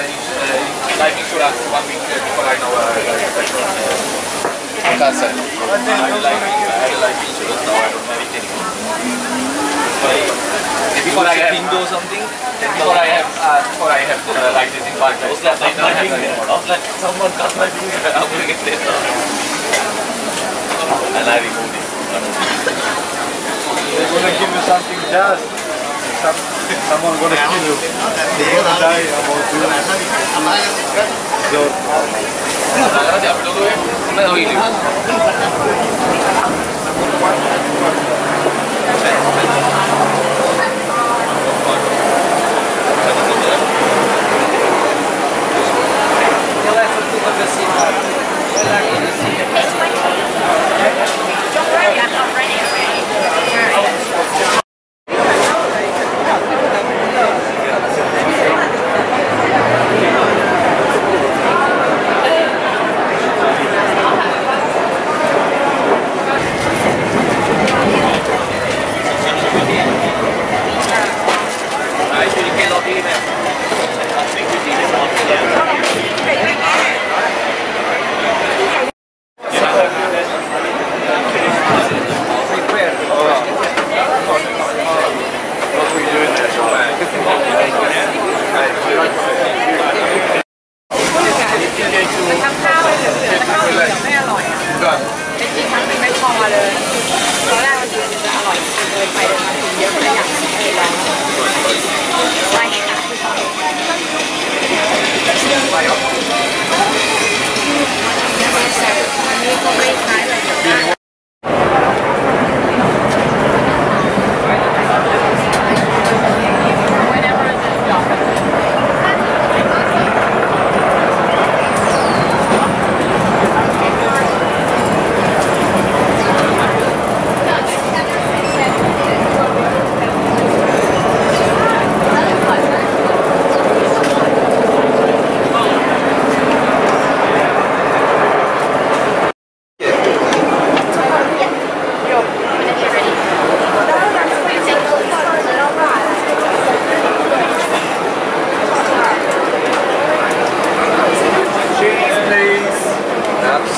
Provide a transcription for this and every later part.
first. I find the life insurance one week before I know the petrol. I can't sell. I had life, I had life insurance, now I don't have it anymore. Before I have, or something? before I have, uh, before I have uh, like this in Bangladesh, I was like, my finger. anymore. I was like, someone cut my finger. I'm gonna get this. And I removed it. They're gonna give you something just. Some, someone gonna kill you. You're gonna die about you. So, Ahora you. เลยตอนแรกมันคือจะอร่อยเกินไปเลยมาถุงเยอะไปอย่าง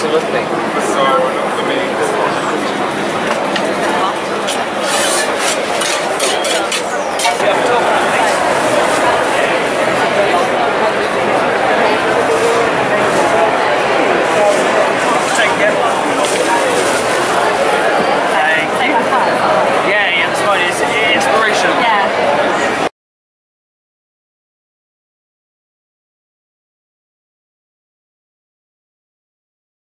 Absolutely. So,